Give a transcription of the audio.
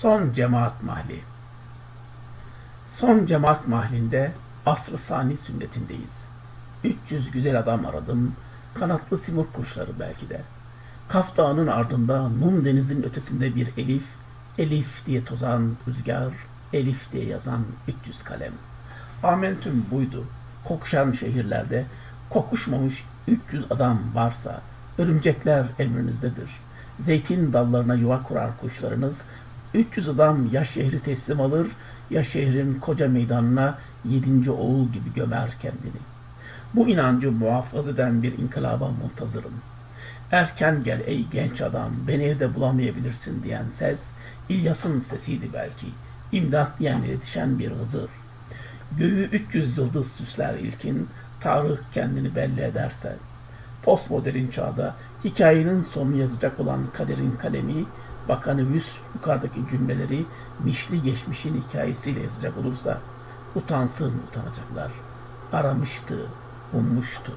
Son Cemaat Mahli Son Cemaat Mahli'nde asr-ı sani sünnetindeyiz. 300 güzel adam aradım, kanatlı simur kuşları belki de. Kaf Dağı'nın ardında Nun denizin ötesinde bir elif, elif diye tozan rüzgar, elif diye yazan 300 kalem. Amentüm buydu. Kokuşan şehirlerde kokuşmamış 300 adam varsa örümcekler emrinizdedir. Zeytin dallarına yuva kurar kuşlarınız. 300 adam ya şehri teslim alır ya şehrin koca meydanına yedinci oğul gibi gömer kendini. Bu inancı muhafaza eden bir inkılaba muntazırım. Erken gel ey genç adam, beni evde bulamayabilirsin diyen ses, İlyas'ın sesiydi belki. İmdat diyen yetişen bir hızır. Göğü 300 yıldız süsler ilkin, Tarık kendini belli ederse. Postmodern çağda hikayenin sonunu yazacak olan kaderin kalemi, Bakanı Yüz yukarıdaki cümleleri mişli geçmişin hikayesiyle yazacak olursa, utansın utanacaklar. Aramıştı, ummuştu.